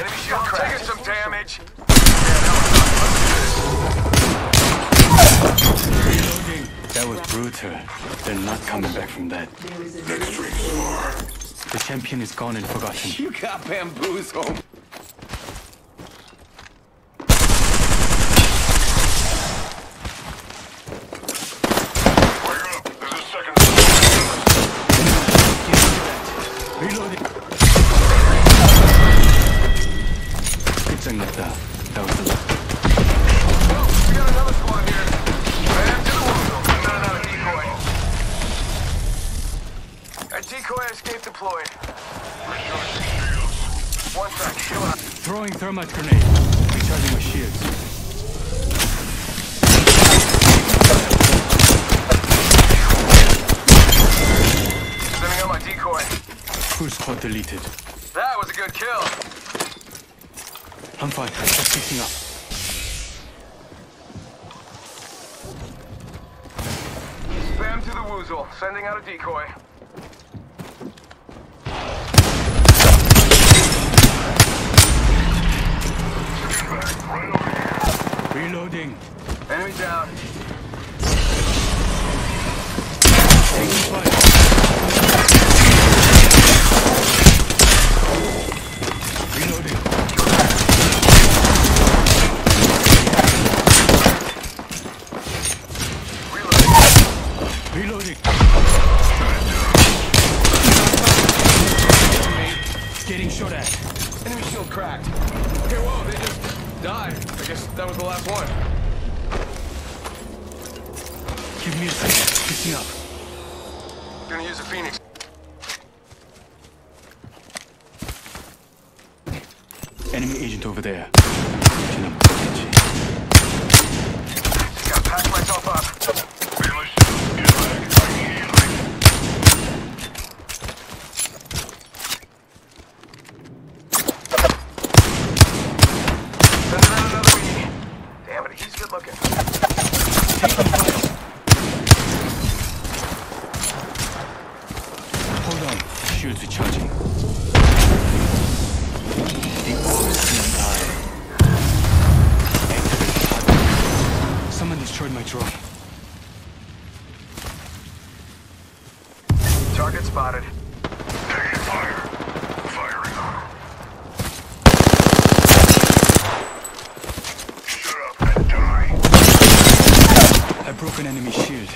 Reloading. Down another. Enemy shield cracked. Taking some damage. That was brutal. They're not coming back from that. Next ring's far. The champion is gone and forgotten. You got bamboozled. Thermite grenade. Recharging my shields. Sending out my decoy. Full squad deleted. That was a good kill. I'm fine. Just fixing up. Spam to the woozle. Sending out a decoy. Right over here. Reloading. Enemy down. Taking fire. Reloading. Reloading. Reloading. Getting shot at. Enemy shield cracked. Okay, whoa, they just die. I guess that was the last one. Give me a second. Pick me up. Gonna use a Phoenix. Enemy agent over there. Got up. It, I broke an enemy shield.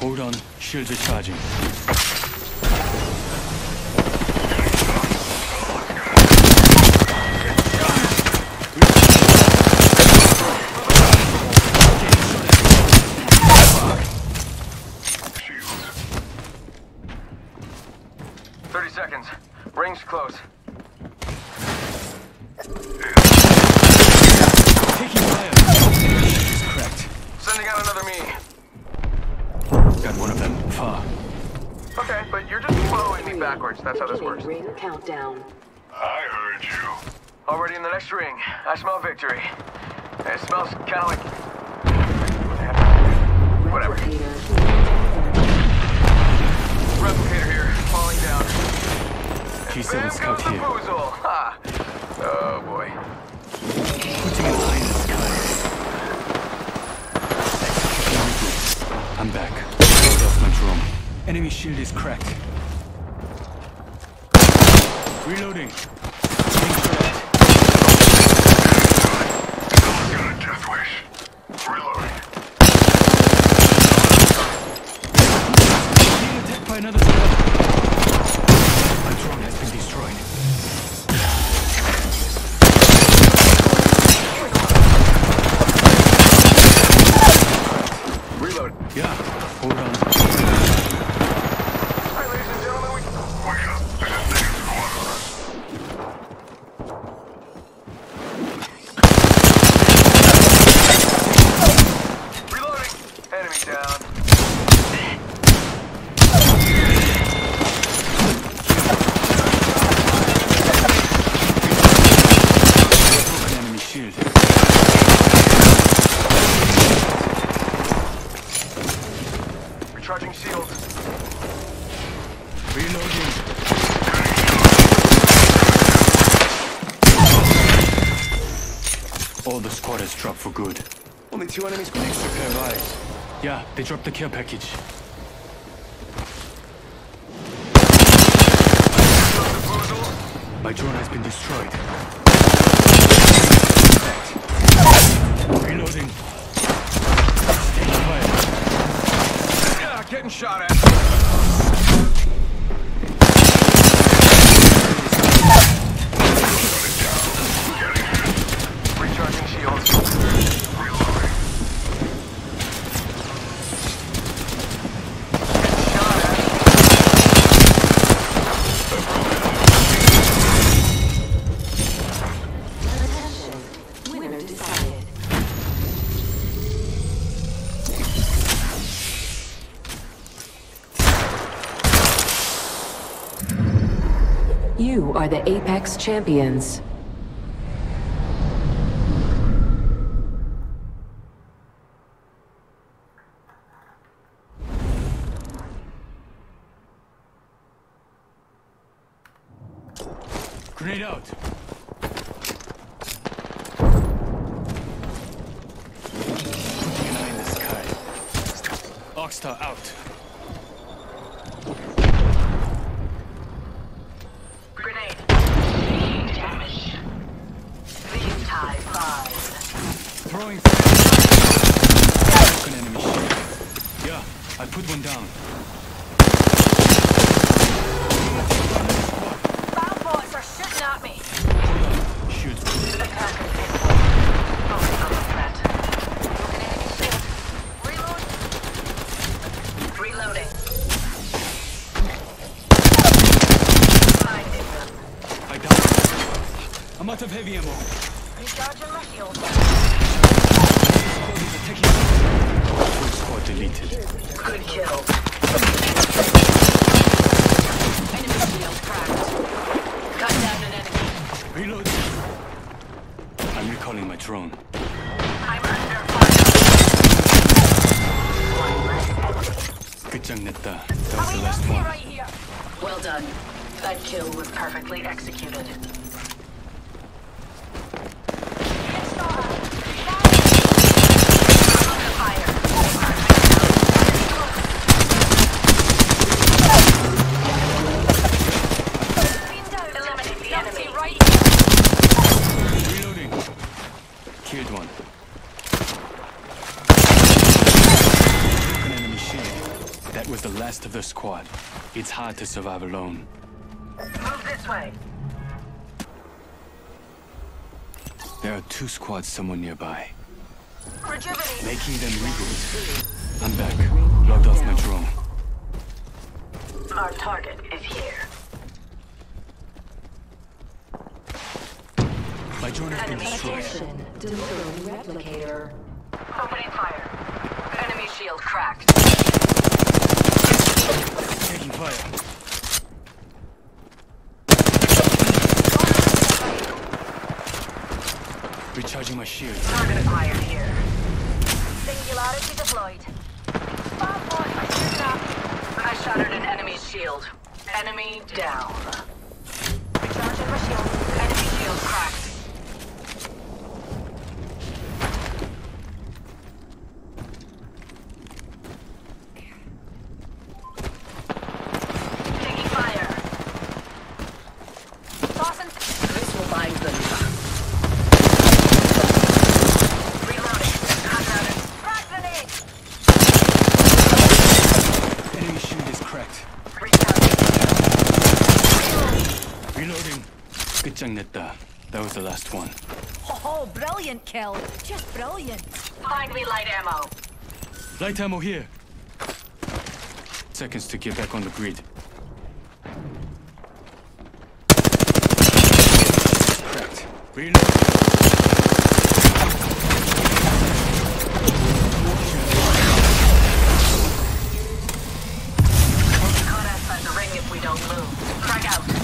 Hold on. Shields recharging. charging. 30 seconds. Ring's close. Okay, but you're just following me backwards. That's how this works. Ring countdown. I heard you. Already in the next ring. I smell victory. It smells kind of like... Whatever. Replicator. Replicator here, falling down. G7 scout There goes the here. boozle. Ha! Oh boy. Putting an eye in the sky. I'm back. Enemy shield is cracked. Reloading. They dropped the care package. My drone has been destroyed. Reloading. Taking fire. Yeah, getting shot at. Recharging shields. Reloading. Shot at. Attention. Winner decided. Are the Apex Champions. Grenade out. Arc star out. Put one down. Bound boys are shooting at me. Shoot. Attackers inbound. Focus on the threat. Broken enemy shield. Reload. Reloading. I down. I'm out of heavy ammo. Recharging my shield. Squad is attacking. Full squad deleted. Good kill. Enemy shield cracked. Cut down an enemy. Reload. I'm recalling my drone. I'm under fire. 끝장냈다. That was the last one. right here. Well done. That kill was perfectly executed. That was the last of the squad. It's hard to survive alone. Move this way. There are two squads somewhere nearby. Rejuvenate. Making them reboot. I'm back. Logged off my drone. Our target is here. My drone has been Enemy destroyed. Attention. Delivering replicator. Opening fire. Enemy shield cracked. Taking fire. Recharging my shield. Target acquired here. Singularity deployed. I shattered an enemy's shield. Enemy down. Recharging my shield. Enemy shield cracked. Taking fire. Tossing. This will bind them. Reloading. Conrad. Frag grenade. Enemy shield is cracked. Recharging. Reloading guessing that uh, that was the last one. Oh, brilliant kill. Just brilliant. Find me light ammo. Light ammo here. Seconds to get back on the grid. Cracked. Reload. if we don't move. crack out.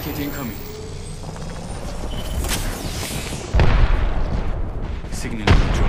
Replicate incoming. Signaling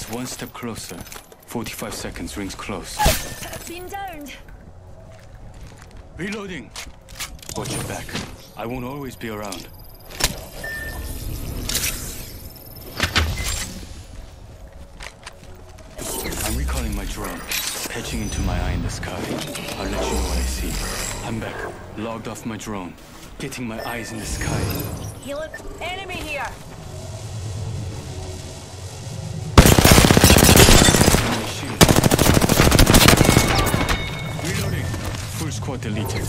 That's one step closer. Forty-five seconds. Rings close. Been downed. Reloading. Watch your back. I won't always be around. I'm recalling my drone, patching into my eye in the sky. I'll let you know what I see. I'm back, logged off my drone, getting my eyes in the sky. Heal it. Enemy here. Deleted.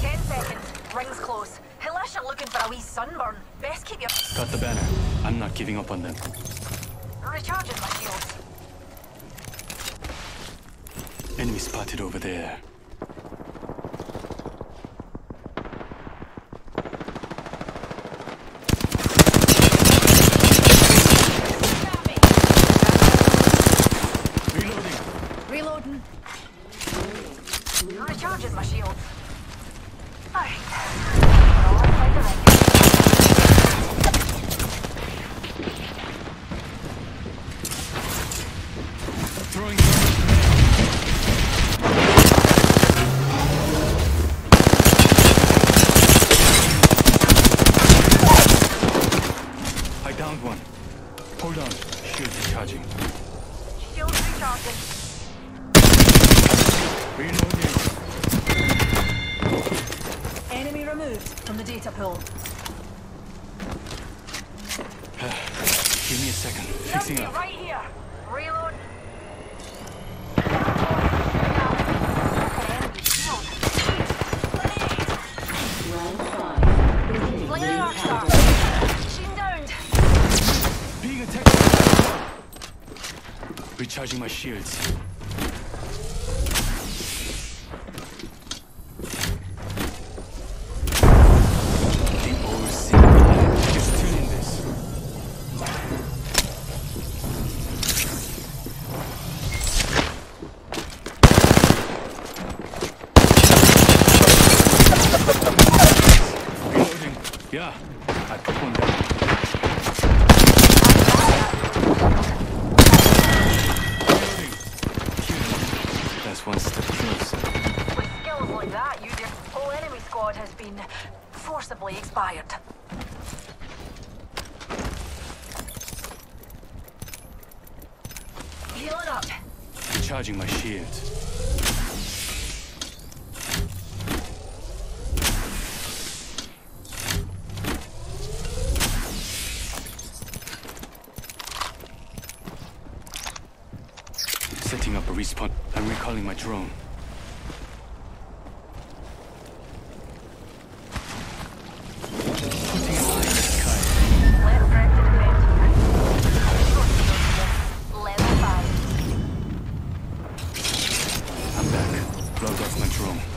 Ten seconds. Rings close. Unless you're looking for a wee sunburn, best keep your Got the banner. I'm not giving up on them. recharging my shields. Enemy spotted over there. Reloading. Reloading. Recharging my shields. Alright. Removed from the data pool. Give me a second. Fixing up. right here. Reload. Enemy shield. Round five. Beginning Fling ring an arc star. countdown. Machine downed. Being attacked. Recharging my shields. The old scene. Just tune in this. Reloading. Yeah, I put one down. Reloading. Killing. That's one step closer. With skills like that, you your whole enemy squad has been forcibly expired. Healing up. Recharging my shield. Setting up a respawn. I'm recalling my drone. Logged off my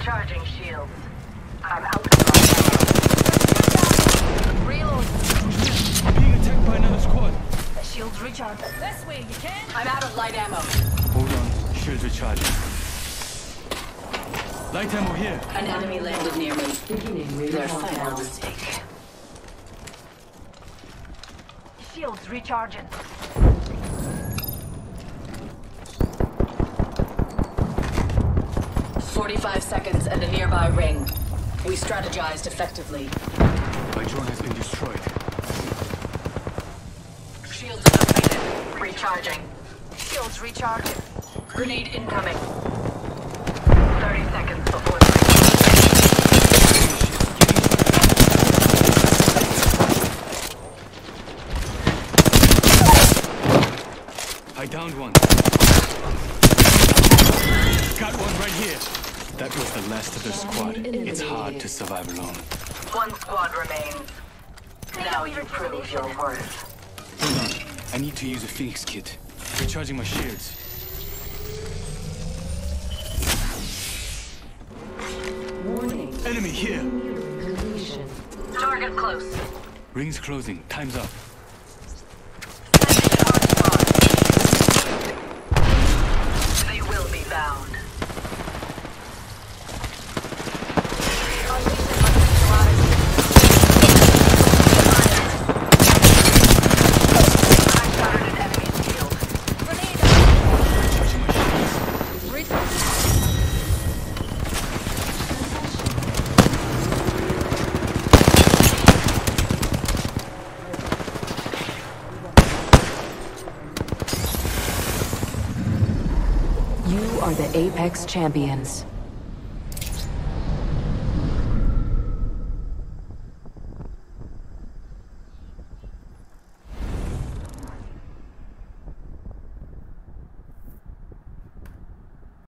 Recharging shields. I'm out of Reload. I'm being attacked by another squad. The shield's recharged. This way, you can. I'm out of light ammo. Hold on. Shields recharging. Light ammo here. An enemy landed near me. Beginning Their recon final count. mistake. Shields recharging. Forty-five seconds and a nearby ring. We strategized effectively. My drone has been destroyed. Shields depleted. Recharging. Shields recharging. Grenade incoming. Thirty seconds before the I downed one. Got one right here. That was the last of the squad. It's hard to survive alone. One squad remains. Now you prove your worth. Hold on. I need to use a Phoenix kit. Recharging my shields. Warning. Enemy here. Target close. Rings closing. Time's up. Sending hard squad. They will be bound. I shattered an enemy's shield. Recharging my shields. You are the Apex Champions.